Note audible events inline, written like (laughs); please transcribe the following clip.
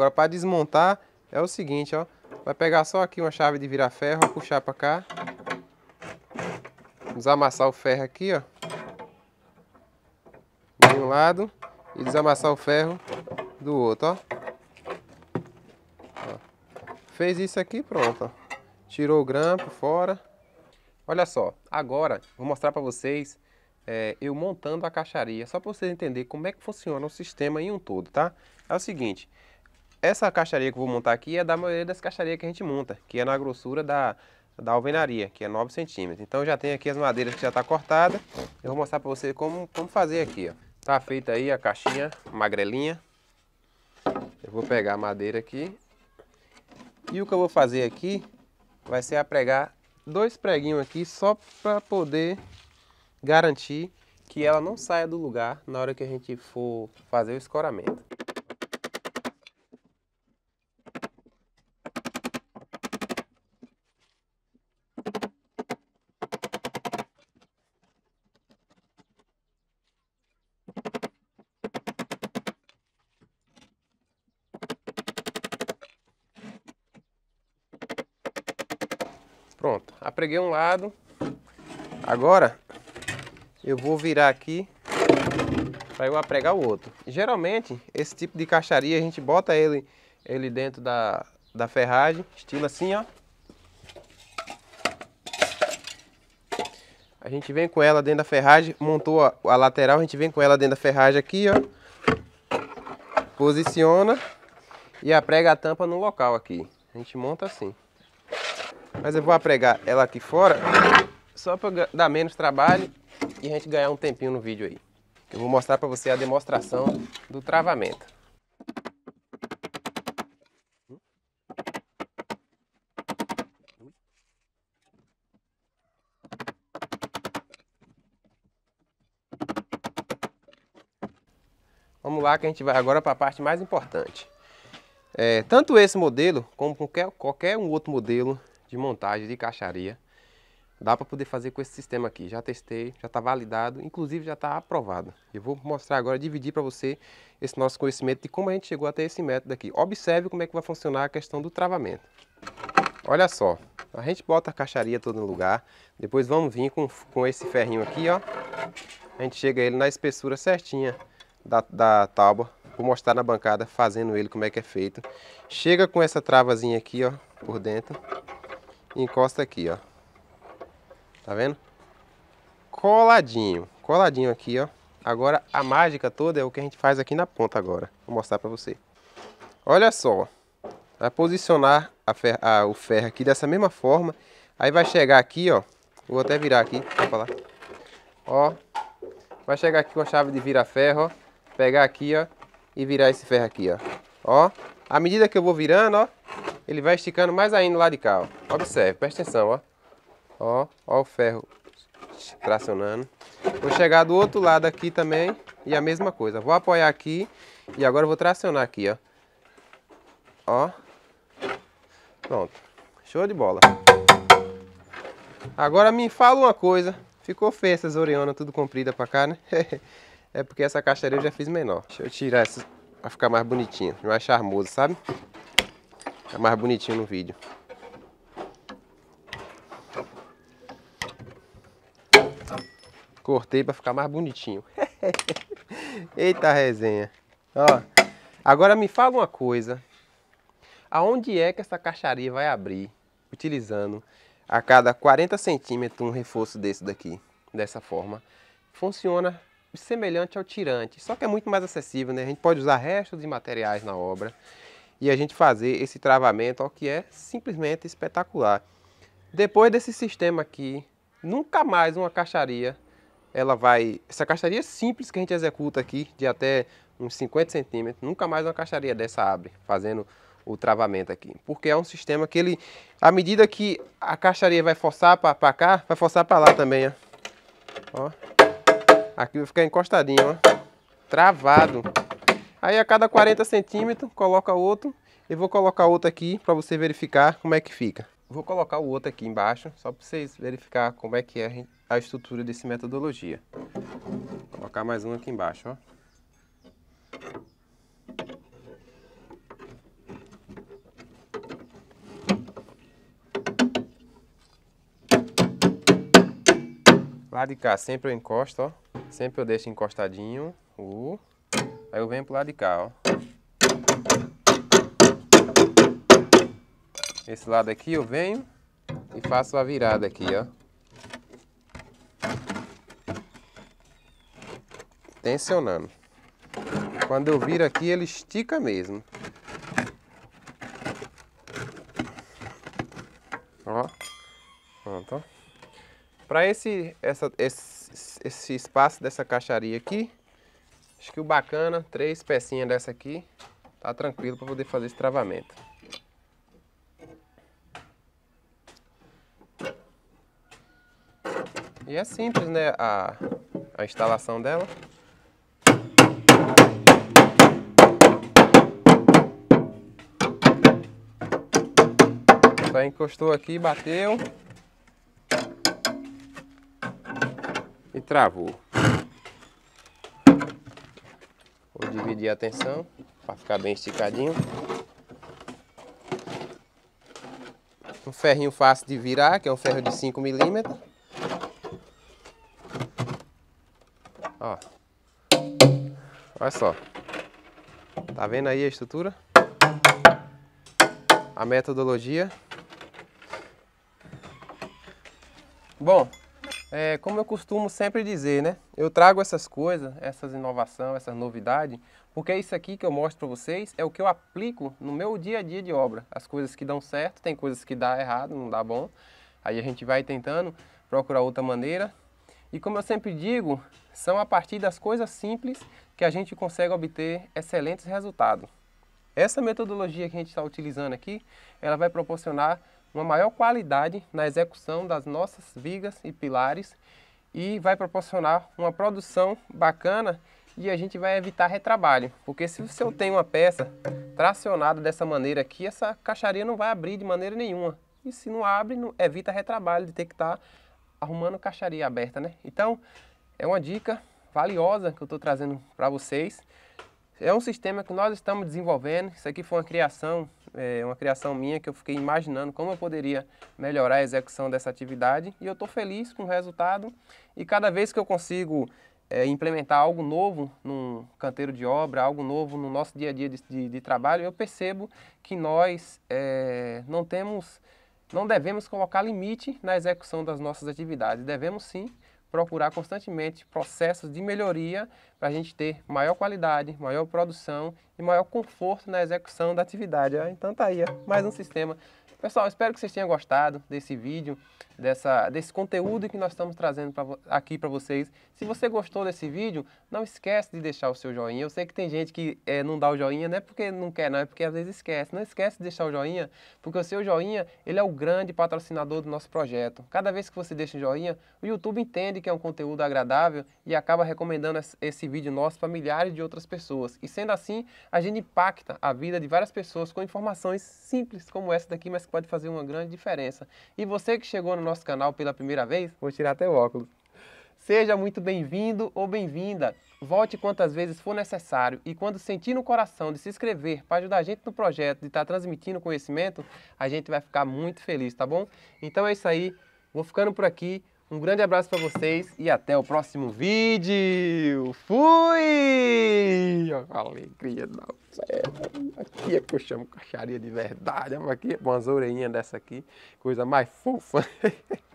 Agora para desmontar é o seguinte, ó. Vai pegar só aqui uma chave de virar ferro, puxar para cá. Desamassar o ferro aqui, ó. De um lado e desamassar o ferro do outro, ó. ó. Fez isso aqui, pronto, ó. Tirou o grampo fora. Olha só, agora vou mostrar para vocês é, eu montando a caixaria, só para vocês entenderem como é que funciona o sistema em um todo, tá? É o seguinte, essa caixaria que eu vou montar aqui é da maioria das caixarias que a gente monta, que é na grossura da, da alvenaria, que é 9 centímetros. Então já tem aqui as madeiras que já está cortada. Eu vou mostrar para você como, como fazer aqui, ó. Tá feita aí a caixinha magrelinha. Eu vou pegar a madeira aqui. E o que eu vou fazer aqui vai ser apregar dois preguinhos aqui só para poder garantir que ela não saia do lugar na hora que a gente for fazer o escoramento. Pronto, apreguei um lado. Agora eu vou virar aqui para eu apregar o outro. Geralmente, esse tipo de caixaria a gente bota ele, ele dentro da, da ferragem, estilo assim, ó. A gente vem com ela dentro da ferragem, montou a, a lateral, a gente vem com ela dentro da ferragem aqui, ó. Posiciona e aprega a tampa no local aqui. A gente monta assim. Mas eu vou apregar ela aqui fora, só para dar menos trabalho e a gente ganhar um tempinho no vídeo aí. Eu vou mostrar para você a demonstração do travamento. Vamos lá que a gente vai agora para a parte mais importante. É, tanto esse modelo como qualquer, qualquer um outro modelo de montagem de caixaria Dá para poder fazer com esse sistema aqui. Já testei, já está validado, inclusive já está aprovado. Eu vou mostrar agora, dividir para você esse nosso conhecimento de como a gente chegou até esse método aqui. Observe como é que vai funcionar a questão do travamento. Olha só, a gente bota a caixaria todo no lugar, depois vamos vir com, com esse ferrinho aqui, ó. A gente chega ele na espessura certinha da, da tábua. Vou mostrar na bancada fazendo ele como é que é feito. Chega com essa travazinha aqui, ó, por dentro. Encosta aqui, ó. Tá vendo? Coladinho, coladinho aqui, ó. Agora a mágica toda é o que a gente faz aqui na ponta agora. Vou mostrar pra você. Olha só. Vai posicionar a fer a, o ferro aqui dessa mesma forma. Aí vai chegar aqui, ó. Vou até virar aqui pra falar. Ó. Vai chegar aqui com a chave de vira-ferro, ó. Pegar aqui, ó. E virar esse ferro aqui, ó. Ó. À medida que eu vou virando, ó. Ele vai esticando mais ainda lá de cá, ó. Observe, presta atenção, ó. Ó, ó o ferro tracionando. Vou chegar do outro lado aqui também e a mesma coisa. Vou apoiar aqui e agora vou tracionar aqui, ó. Ó. Pronto. Show de bola. Agora me fala uma coisa. Ficou feia essas oreonas tudo comprida pra cá, né? (laughs) é porque essa caixaria eu já fiz menor. Deixa eu tirar essa pra ficar mais bonitinho, mais charmoso, sabe? Ficar mais bonitinho no vídeo. Cortei para ficar mais bonitinho. (laughs) Eita resenha. Ó, agora me fala uma coisa. Aonde é que essa caixaria vai abrir utilizando a cada 40 centímetros um reforço desse daqui, dessa forma? Funciona semelhante ao tirante, só que é muito mais acessível, né? A gente pode usar restos de materiais na obra e a gente fazer esse travamento, ó, que é simplesmente espetacular. Depois desse sistema aqui, nunca mais uma caixaria ela vai... Essa caixaria simples que a gente executa aqui, de até uns 50 centímetros, nunca mais uma caixaria dessa abre, fazendo o travamento aqui. Porque é um sistema que ele, à medida que a caixaria vai forçar para cá, vai forçar para lá também, ó. ó. Aqui vai ficar encostadinho, ó. Travado. Aí a cada 40 centímetros coloca outro. Eu vou colocar outro aqui para você verificar como é que fica. Vou colocar o outro aqui embaixo, só para vocês verificar como é que é a estrutura desse metodologia. Vou colocar mais um aqui embaixo, ó. Lá de cá sempre eu encosto, ó. Sempre eu deixo encostadinho Aí eu venho pro lado de cá, ó. Esse lado aqui eu venho e faço a virada aqui, ó. Tensionando. Quando eu viro aqui, ele estica mesmo. Ó. Pronto, ó. Para esse, essa, esse, esse espaço dessa caixaria aqui, acho que o bacana, três pecinhas dessa aqui, tá tranquilo para poder fazer esse travamento. E é simples, né, a, a instalação dela. Só encostou aqui, bateu. E travou. Vou dividir a tensão para ficar bem esticadinho. Um ferrinho fácil de virar, que é um ferro de 5 milímetros. Ó. Olha só. Tá vendo aí a estrutura? A metodologia. Bom, é, como eu costumo sempre dizer, né? Eu trago essas coisas, essas inovações, essas novidades, porque isso aqui que eu mostro para vocês é o que eu aplico no meu dia a dia de obra. As coisas que dão certo, tem coisas que dá errado, não dá bom. Aí a gente vai tentando procurar outra maneira. E como eu sempre digo, são a partir das coisas simples que a gente consegue obter excelentes resultados. Essa metodologia que a gente está utilizando aqui, ela vai proporcionar uma maior qualidade na execução das nossas vigas e pilares e vai proporcionar uma produção bacana e a gente vai evitar retrabalho, porque se você tem uma peça tracionada dessa maneira aqui, essa caixaria não vai abrir de maneira nenhuma. E se não abre, não, evita retrabalho de ter que estar tá arrumando caixaria aberta, né? Então, é uma dica valiosa que eu estou trazendo para vocês. É um sistema que nós estamos desenvolvendo. Isso aqui foi uma criação, é, uma criação minha que eu fiquei imaginando como eu poderia melhorar a execução dessa atividade. E eu estou feliz com o resultado. E cada vez que eu consigo é, implementar algo novo num canteiro de obra, algo novo no nosso dia a dia de, de, de trabalho, eu percebo que nós é, não temos, não devemos colocar limite na execução das nossas atividades. Devemos sim procurar constantemente processos de melhoria para a gente ter maior qualidade, maior produção e maior conforto na execução da atividade. Então tá aí, mais um sistema Pessoal, espero que vocês tenham gostado desse vídeo, dessa, desse conteúdo que nós estamos trazendo pra, aqui para vocês. Se você gostou desse vídeo, não esquece de deixar o seu joinha. Eu sei que tem gente que é, não dá o joinha, não é porque não quer, não, é porque às vezes esquece. Não esquece de deixar o joinha, porque o seu joinha ele é o grande patrocinador do nosso projeto. Cada vez que você deixa um joinha, o YouTube entende que é um conteúdo agradável e acaba recomendando esse vídeo nosso para milhares de outras pessoas. E sendo assim, a gente impacta a vida de várias pessoas com informações simples como essa daqui, mas pode fazer uma grande diferença. E você que chegou no nosso canal pela primeira vez, vou tirar até o óculos. Seja muito bem-vindo ou bem-vinda. Volte quantas vezes for necessário e quando sentir no coração de se inscrever para ajudar a gente no projeto, de estar tá transmitindo conhecimento, a gente vai ficar muito feliz, tá bom? Então é isso aí. Vou ficando por aqui. Um grande abraço para vocês e até o próximo vídeo. Fui! Alegria da Aqui é que eu chamo caixaria de verdade. Aqui, umas orelhinhas dessa aqui, coisa mais fofa. (laughs)